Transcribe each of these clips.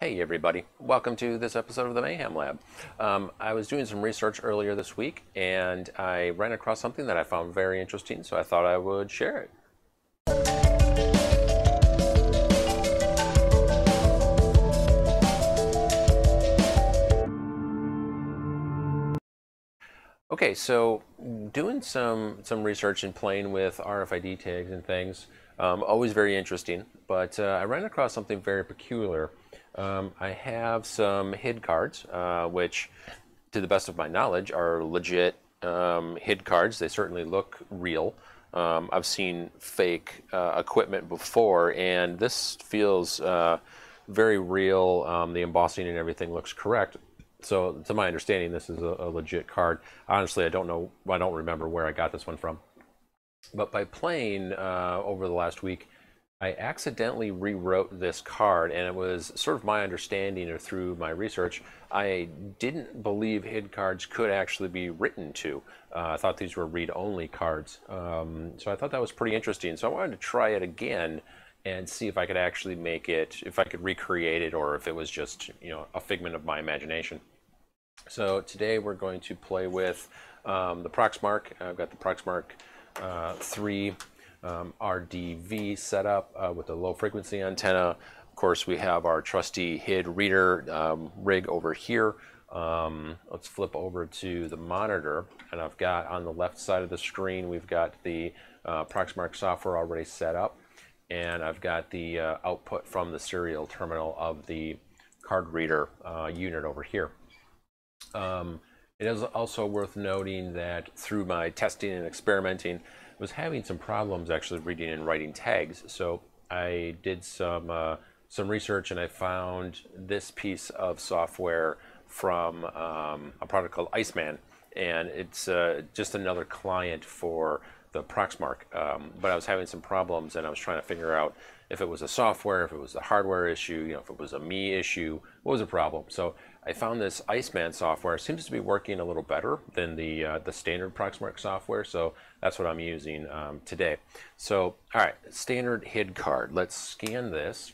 Hey everybody, welcome to this episode of the Mayhem Lab. Um, I was doing some research earlier this week and I ran across something that I found very interesting, so I thought I would share it. Okay, so doing some some research and playing with RFID tags and things, um, always very interesting. But uh, I ran across something very peculiar. Um, I have some HID cards, uh, which, to the best of my knowledge, are legit um, HID cards. They certainly look real. Um, I've seen fake uh, equipment before, and this feels uh, very real. Um, the embossing and everything looks correct so to my understanding, this is a, a, legit card. Honestly, I don't know, I don't remember where I got this one from. But by playing uh, over the last week, I accidentally rewrote this card, and it was sort of my understanding or through my research, I didn't believe HID cards could actually be written to. Uh, I thought these were read-only cards. Um, so I thought that was pretty interesting. So I wanted to try it again and see if I could actually make it, if I could recreate it, or if it was just you know a figment of my imagination. So today we're going to play with um, the Proxmark. I've got the Proxmark uh, 3 um, RDV setup uh, with a low frequency antenna. Of course, we have our trusty HID reader um, rig over here. Um, let's flip over to the monitor, and I've got on the left side of the screen, we've got the uh, Proxmark software already set up and I've got the uh, output from the serial terminal of the card reader uh, unit over here. Um, it is also worth noting that through my testing and experimenting, was having some problems actually reading and writing tags. So I did some uh, some research and I found this piece of software from um, a product called Iceman, and it's uh, just another client for the Proxmark, um, but I was having some problems and I was trying to figure out if it was a software, if it was a hardware issue, you know, if it was a me issue, what was the problem? So I found this Iceman software it seems to be working a little better than the uh, the standard Proxmark software, so that's what I'm using um, today. So all right, standard HID card. Let's scan this,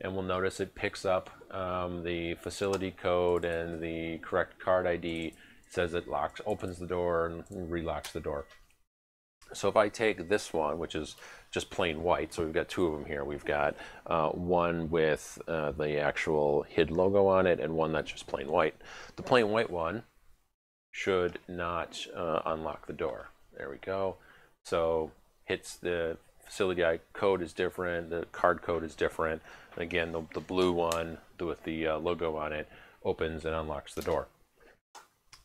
and we'll notice it picks up um, the facility code and the correct card ID. Says it locks, opens the door, and relocks the door. So if I take this one, which is just plain white, so we've got two of them here. We've got uh, one with uh, the actual HID logo on it and one that's just plain white. The plain white one should not uh, unlock the door. There we go. So hits the facility code is different, the card code is different. And again, the, the blue one with the uh, logo on it opens and unlocks the door.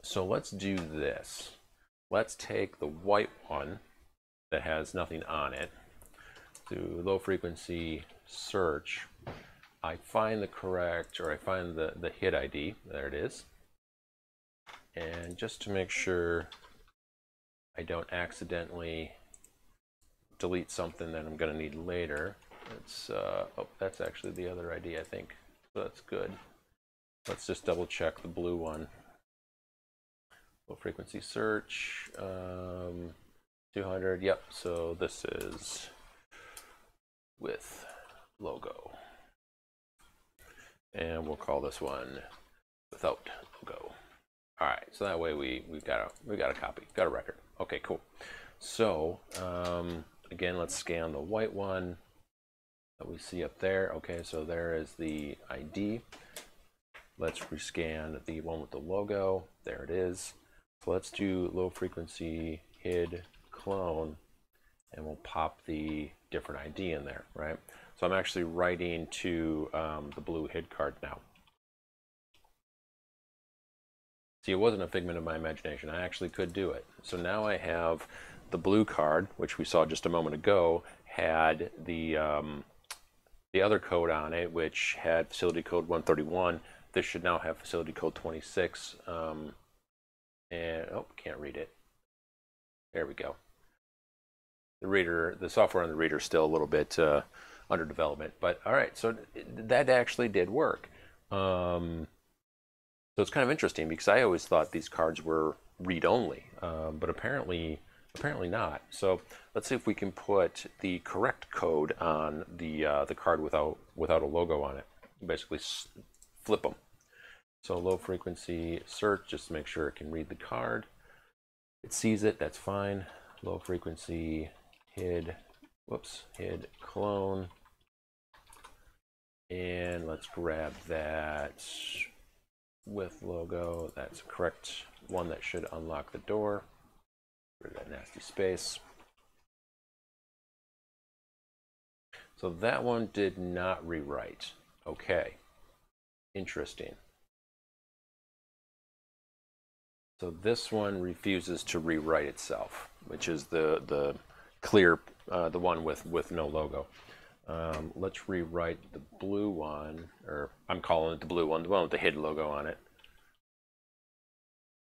So let's do this. Let's take the white one that has nothing on it. Do low frequency search. I find the correct, or I find the, the HID ID. There it is. And just to make sure I don't accidentally delete something that I'm going to need later, it's, uh, oh, that's actually the other ID, I think. So that's good. Let's just double check the blue one. Low frequency search. Um, 200, yep, so this is with logo. And we'll call this one without logo. All right, so that way we, we've got a, we got a copy, got a record. Okay, cool. So um, again, let's scan the white one that we see up there. Okay, so there is the ID. Let's rescan the one with the logo. There it is. So let's do low frequency HID clone and we'll pop the different ID in there, right? So I'm actually writing to um, the blue HID card now. See, it wasn't a figment of my imagination. I actually could do it. So now I have the blue card, which we saw just a moment ago, had the um, the other code on it, which had facility code 131. This should now have facility code 26. Um, and oh, can't read it. There we go the reader, the software on the reader is still a little bit uh, under development. But all right, so that actually did work. Um, so it's kind of interesting because I always thought these cards were read-only, um, but apparently, apparently not. So let's see if we can put the correct code on the uh, the card without without a logo on it. basically flip them. So low frequency search, just to make sure it can read the card. It sees it, that's fine. Low frequency hid, whoops, hid clone. And let's grab that with logo. That's correct one that should unlock the door. That nasty space. So that one did not rewrite. Okay. Interesting. So this one refuses to rewrite itself, which is the the clear, uh, the one with with no logo. Um, let's rewrite the blue one, or I'm calling it the blue one, the one with the hidden logo on it,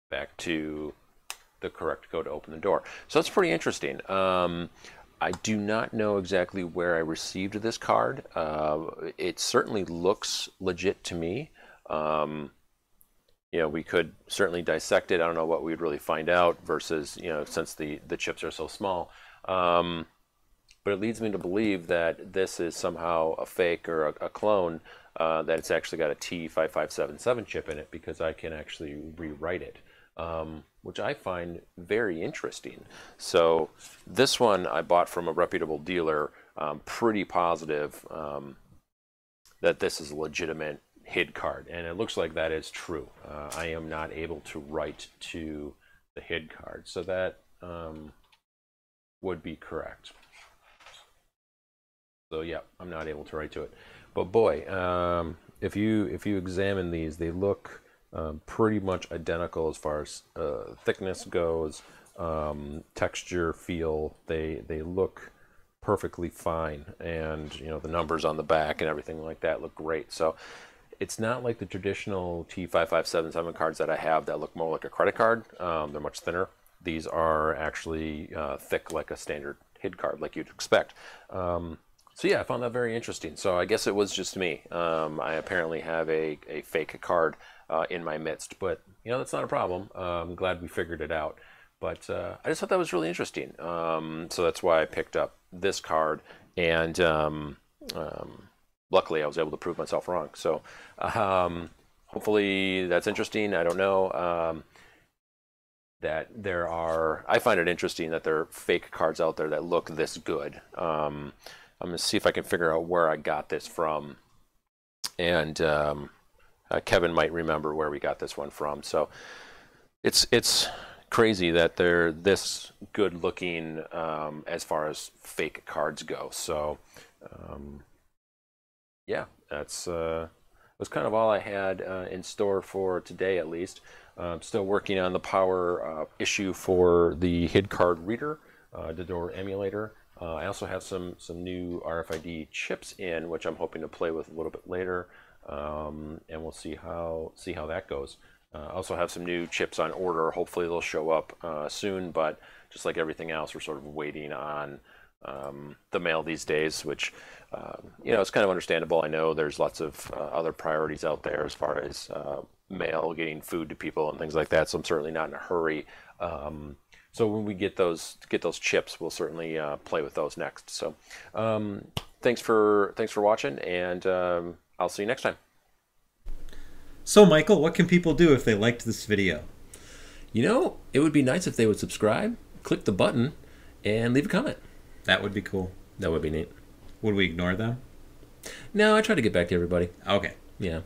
back to the correct code to open the door. So that's pretty interesting. Um, I do not know exactly where I received this card. Uh, it certainly looks legit to me. Um, you know, we could certainly dissect it. I don't know what we'd really find out versus, you know, since the, the chips are so small. Um, but it leads me to believe that this is somehow a fake or a, a clone, uh, that it's actually got a T5577 chip in it because I can actually rewrite it um, which I find very interesting. So this one I bought from a reputable dealer, um, pretty positive um, that this is a legitimate HID card, and it looks like that is true. Uh, I am not able to write to the HID card, so that um, would be correct. So yeah, I'm not able to write to it. But boy, um, if you if you examine these, they look um, pretty much identical as far as uh, thickness goes, um, texture, feel. They they look perfectly fine, and you know the numbers on the back and everything like that look great. So it's not like the traditional T5577 cards that I have that look more like a credit card. Um, they're much thinner. These are actually uh, thick like a standard HID card, like you'd expect. Um, so yeah, I found that very interesting. So I guess it was just me. Um, I apparently have a, a fake card uh, in my midst. But you know that's not a problem. Uh, I'm glad we figured it out. But uh, I just thought that was really interesting. Um, so that's why I picked up this card, and um, um, luckily I was able to prove myself wrong. So um, hopefully that's interesting. I don't know um, that there are. I find it interesting that there are fake cards out there that look this good. Um, I'm gonna see if I can figure out where I got this from, and um, uh, Kevin might remember where we got this one from. So it's it's crazy that they're this good looking um, as far as fake cards go. So um, yeah, that's uh, was kind of all I had uh, in store for today, at least. I'm still working on the power uh, issue for the HID card reader, uh, the door emulator. Uh, I also have some some new RFID chips in, which I'm hoping to play with a little bit later um, and we'll see how see how that goes. Uh, also have some new chips on order. Hopefully they'll show up uh, soon, but just like everything else, we're sort of waiting on um, the mail these days, which uh, you know it's kind of understandable. I know there's lots of uh, other priorities out there as far as mail, getting food to people, and things like that. So I'm certainly not in a hurry. Um, so when we get those get those chips, we'll certainly uh, play with those next. So um, thanks for thanks for watching, and um, I'll see you next time. So, Michael, what can people do if they liked this video? You know, it would be nice if they would subscribe, click the button, and leave a comment. That would be cool. That would be neat. Would we ignore them? No, I try to get back to everybody. Okay. Yeah.